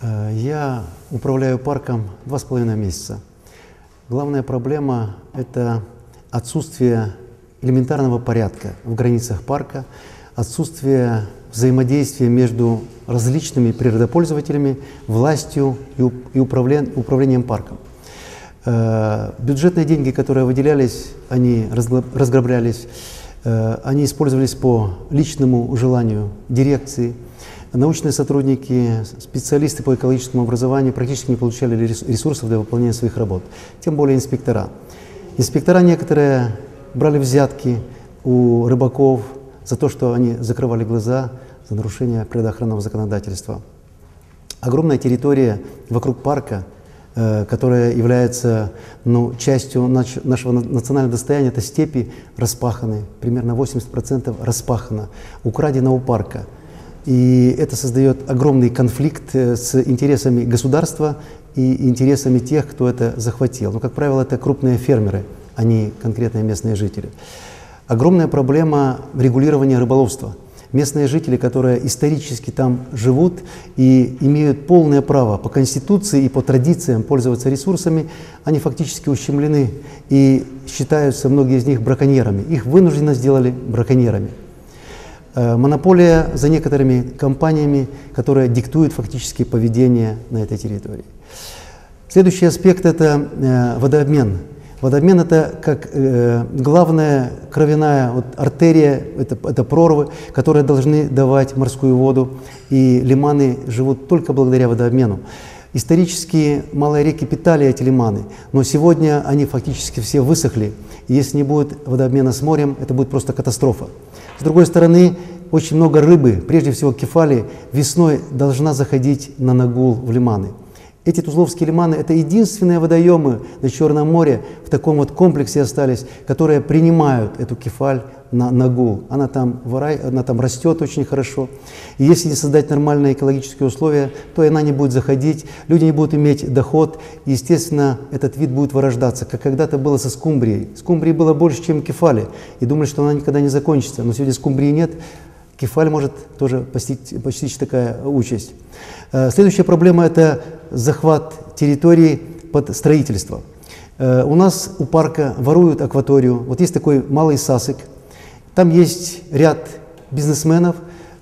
Э, Я управляю парком два с половиной месяца. Главная проблема – это отсутствие элементарного порядка в границах парка, отсутствие взаимодействия между различными природопользователями, властью и, уп- и управлен- управлением парком. Э, Бюджетные деньги, которые выделялись, они разграблялись, э, они использовались по личному желанию дирекции. Научные сотрудники, специалисты по экологическому образованию практически не получали рес- ресурсов для выполнения своих работ, тем более инспектора. Инспектора некоторые брали взятки у рыбаков за то, что они закрывали глаза за нарушение природоохранного законодательства. Огромная территория вокруг парка, э, которая является ну, частью нашего на- национального достояния, это степи распаханы, примерно 80% распахано, украдено у парка. И это создает огромный конфликт э, с интересами государства и интересами тех, кто это захватил. Но, как правило, это крупные фермеры, а не конкретные местные жители. Огромная проблема регулирования рыболовства. Местные жители, которые исторически там живут и имеют полное право по Конституции и по традициям пользоваться ресурсами, они фактически ущемлены и считаются многие из них браконьерами. Их вынужденно сделали браконьерами. Э, Монополия за некоторыми компаниями, которые диктуют фактически поведение на этой территории. Следующий аспект – это э, водообмен. Водообмен – это как э, главная кровяная вот, артерия, это, это прорвы, которые должны давать морскую воду, и лиманы живут только благодаря водообмену. Исторически малые реки питали эти лиманы, но сегодня они фактически все высохли. И если не будет водообмена с морем, это будет просто катастрофа. С другой стороны, очень много рыбы, прежде всего кефали, весной должна заходить на нагул в лиманы. Эти Тузловские лиманы – это единственные водоемы на Черном море в таком вот комплексе остались, которые принимают эту кефаль на нагул. Она там, вырай, она там растет очень хорошо. И если не создать нормальные экологические условия, то она не будет заходить, люди не будут иметь доход, и, естественно, этот вид будет вырождаться, как когда-то было со скумбрией. Скумбрии было больше, чем кефали, и думали, что она никогда не закончится. Но сегодня скумбрии нет, Кефаль может тоже постичь, постичь такая участь. Э, Следующая проблема – это захват территории под строительство. Э, У нас у парка воруют акваторию. Вот есть такой малый сасык. Там есть ряд бизнесменов,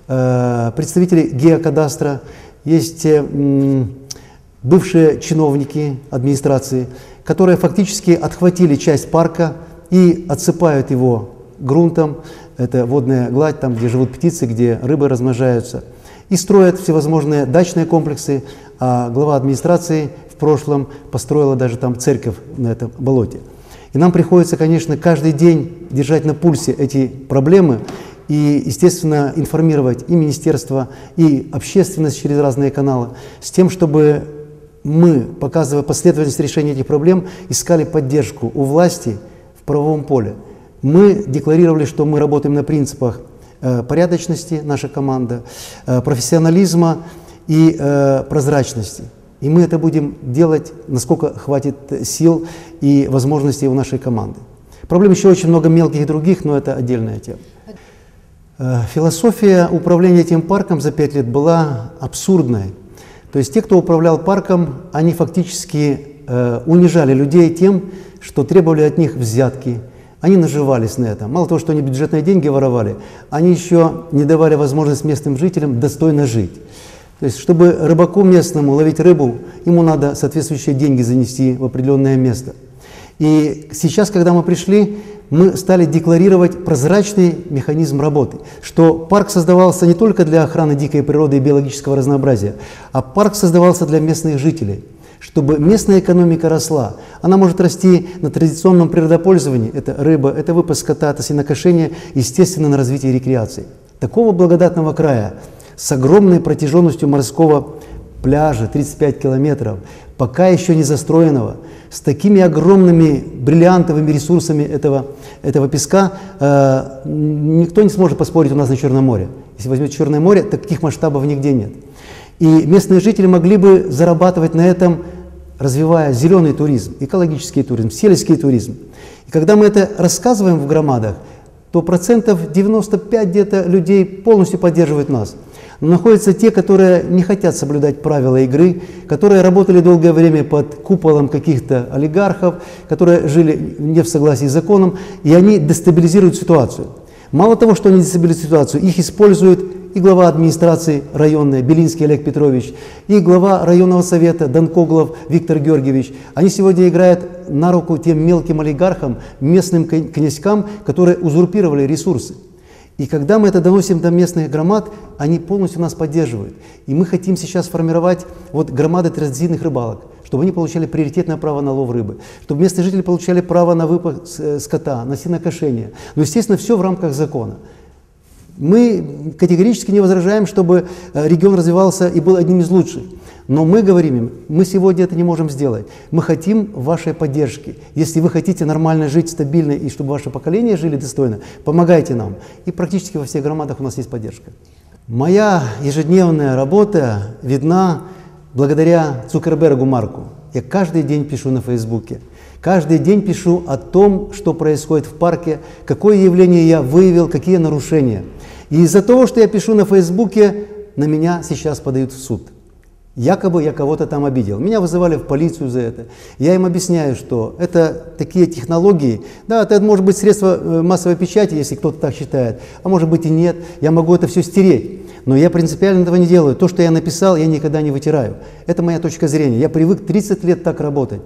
э, представители геокадастра, есть э, бывшие чиновники администрации, которые фактически отхватили часть парка и отсыпают его грунтом, это водная гладь, там, где живут птицы, где рыбы размножаются, и строят всевозможные дачные комплексы, а глава администрации в прошлом построила даже там церковь на этом болоте. И нам приходится, конечно, каждый день держать на пульсе эти проблемы и, естественно, информировать и министерство, и общественность через разные каналы, с тем, чтобы мы, показывая последовательность решения этих проблем, искали поддержку у власти в правовом поле. Мы декларировали, что мы работаем на принципах э, порядочности, наша команда, э, профессионализма и э, прозрачности. И мы это будем делать, насколько хватит сил и возможностей у нашей команды. Проблем еще очень много мелких и других, но это отдельная тема. Э, Философия управления этим парком за пять лет была абсурдной. То есть те, кто управлял парком, они фактически э, унижали людей тем, что требовали от них взятки, они наживались на этом. Мало того, что они бюджетные деньги воровали, они еще не давали возможность местным жителям достойно жить. То есть, чтобы рыбаку местному ловить рыбу, ему надо соответствующие деньги занести в определенное место. И сейчас, когда мы пришли, мы стали декларировать прозрачный механизм работы, что парк создавался не только для охраны дикой природы и биологического разнообразия, а парк создавался для местных жителей чтобы местная экономика росла. Она может расти на традиционном природопользовании, это рыба, это выпуск скота, это сенокошение, естественно, на развитие рекреации. Такого благодатного края с огромной протяженностью морского пляжа, 35 километров, пока еще не застроенного, с такими огромными бриллиантовыми ресурсами этого, этого песка, э, никто не сможет поспорить у нас на Черном море. Если возьмете Черное море, таких масштабов нигде нет. И местные жители могли бы зарабатывать на этом, развивая зеленый туризм, экологический туризм, сельский туризм. И когда мы это рассказываем в громадах, то процентов 95 где-то людей полностью поддерживают нас. Находятся те, которые не хотят соблюдать правила игры, которые работали долгое время под куполом каких-то олигархов, которые жили не в согласии с законом, и они дестабилизируют ситуацию. Мало того, что они дестабилизируют ситуацию, их используют и глава администрации районной Белинский Олег Петрович, и глава районного совета Донкоглов Виктор Георгиевич. Они сегодня играют на руку тем мелким олигархам, местным князькам, которые узурпировали ресурсы. И когда мы это доносим до местных громад, они полностью нас поддерживают. И мы хотим сейчас формировать вот громады традиционных рыбалок, чтобы они получали приоритетное право на лов рыбы, чтобы местные жители получали право на выпас э, скота, на сенокошение. Но, естественно, все в рамках закона. Мы категорически не возражаем, чтобы э, регион развивался и был одним из лучших. Но мы говорим им, мы сегодня это не можем сделать. Мы хотим вашей поддержки. Если вы хотите нормально жить, стабильно, и чтобы ваше поколение жили достойно, помогайте нам. И практически во всех громадах у нас есть поддержка. Моя ежедневная работа видна благодаря Цукербергу Марку. Я каждый день пишу на Фейсбуке. Каждый день пишу о том, что происходит в парке, какое явление я выявил, какие нарушения – и из-за того, что я пишу на Фейсбуке, на меня сейчас подают в суд. Якобы я кого-то там обидел. Меня вызывали в полицию за это. Я им объясняю, что это такие технологии. Да, это может быть средство э, массовой печати, если кто-то так считает. А может быть и нет. Я могу это все стереть. Но я принципиально этого не делаю. То, что я написал, я никогда не вытираю. Это моя точка зрения. Я привык 30 лет так работать.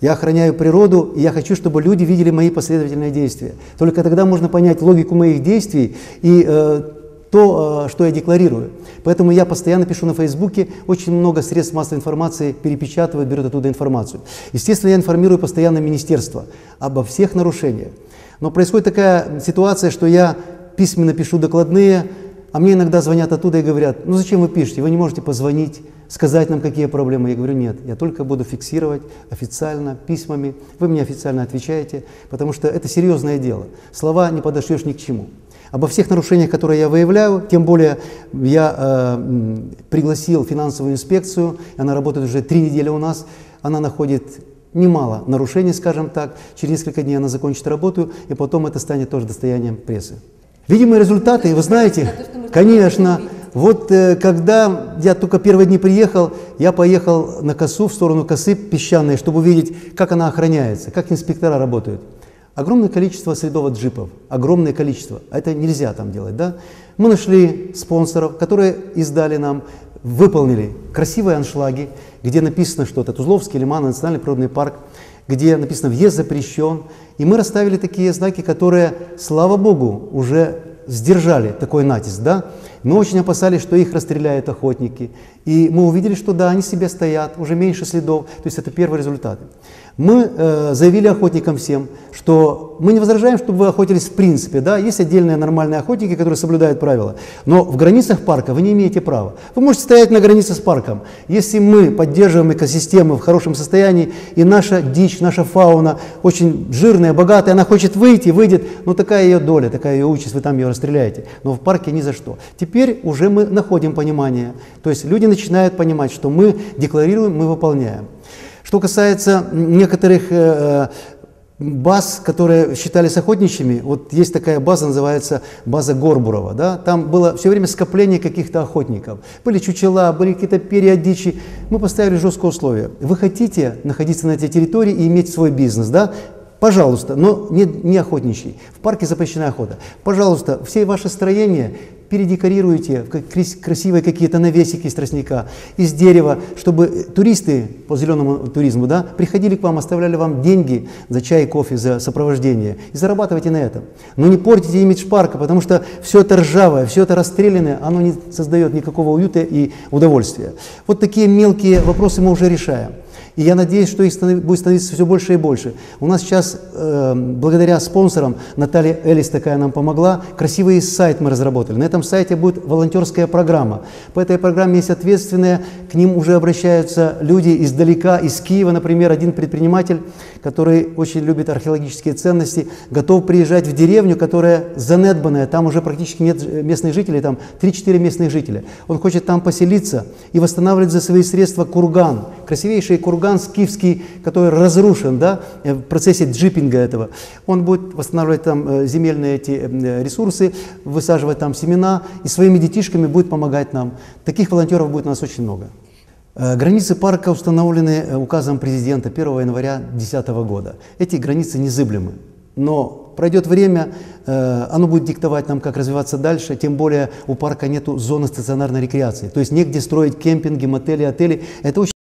Я охраняю природу, и я хочу, чтобы люди видели мои последовательные действия. Только тогда можно понять логику моих действий и э, то, э, что я декларирую. Поэтому я постоянно пишу на Фейсбуке, очень много средств массовой информации перепечатывают, берут оттуда информацию. Естественно, я информирую постоянно министерство обо всех нарушениях. Но происходит такая ситуация, что я письменно пишу докладные, а мне иногда звонят оттуда и говорят, ну зачем вы пишете, вы не можете позвонить, сказать нам, какие проблемы. Я говорю, нет, я только буду фиксировать официально, письмами. Вы мне официально отвечаете, потому что это серьезное дело. Слова не подошьешь ни к чему. Обо всех нарушениях, которые я выявляю, тем более я э, пригласил финансовую инспекцию, она работает уже три недели у нас, она находит немало нарушений, скажем так. Через несколько дней она закончит работу, и потом это станет тоже достоянием прессы. Видимые результаты, вы знаете, конечно, вот э, когда я только первые дни приехал, я поехал на косу, в сторону косы песчаной, чтобы увидеть, как она охраняется, как инспектора работают. Огромное количество следов джипов, огромное количество. А это нельзя там делать, да? Мы нашли спонсоров, которые издали нам, выполнили красивые аншлаги, где написано что-то, Тузловский лиман, национальный природный парк, где написано «въезд запрещен». И мы расставили такие знаки, которые, слава Богу, уже сдержали такой натиск, да? Мы очень опасались, что их расстреляют охотники. И мы увидели, что да, они себе стоят, уже меньше следов. То есть это первые результаты. Мы э, заявили охотникам всем, что мы не возражаем, чтобы вы охотились в принципе. Да? Есть отдельные нормальные охотники, которые соблюдают правила. Но в границах парка вы не имеете права. Вы можете стоять на границе с парком. Если мы поддерживаем экосистему в хорошем состоянии, и наша дичь, наша фауна очень жирная, богатая, она хочет выйти, выйдет, ну такая ее доля, такая ее участь, вы там ее расстреляете. Но в парке ни за что. Теперь уже мы находим понимание. То есть люди начинают понимать, что мы декларируем, мы выполняем. Что касается некоторых э, баз, которые считались охотничьими, вот есть такая база, называется база Горбурова, да, там было все время скопление каких-то охотников. Были чучела, были какие-то перья дичи. Мы поставили жесткое условие. Вы хотите находиться на этой территории и иметь свой бизнес, да, Пожалуйста, но не, не охотничий. В парке запрещена охота. Пожалуйста, все ваши строения передекорируйте в красивые какие-то навесики из тростника, из дерева, чтобы туристы по зеленому туризму да, приходили к вам, оставляли вам деньги за чай, кофе, за сопровождение и зарабатывайте на этом. Но не портите имидж парка, потому что все это ржавое, все это расстрелянное, оно не создает никакого уюта и удовольствия. Вот такие мелкие вопросы мы уже решаем. И я надеюсь, что их станов... будет становиться все больше и больше. У нас сейчас, э, благодаря спонсорам, Наталья Элис такая нам помогла, красивый сайт мы разработали. На этом сайте будет волонтерская программа. По этой программе есть ответственные, к ним уже обращаются люди издалека, из Киева, например, один предприниматель, который очень любит археологические ценности, готов приезжать в деревню, которая занедбанная, там уже практически нет местных жителей, там 3-4 местных жителя. Он хочет там поселиться и восстанавливать за свои средства курган, красивейший курган скифский, который разрушен да, э, в процессе джипинга этого. Он будет восстанавливать там э, земельные эти э, ресурсы, высаживать там семена и своими детишками будет помогать нам. Таких волонтеров будет у нас очень много. Границы парка установлены указом президента 1 января 2010 года. Эти границы незыблемы. Но пройдет время, э, оно будет диктовать нам, как развиваться дальше, тем более у парка нет зоны стационарной рекреации. То есть негде строить кемпинги, мотели, отели. Это очень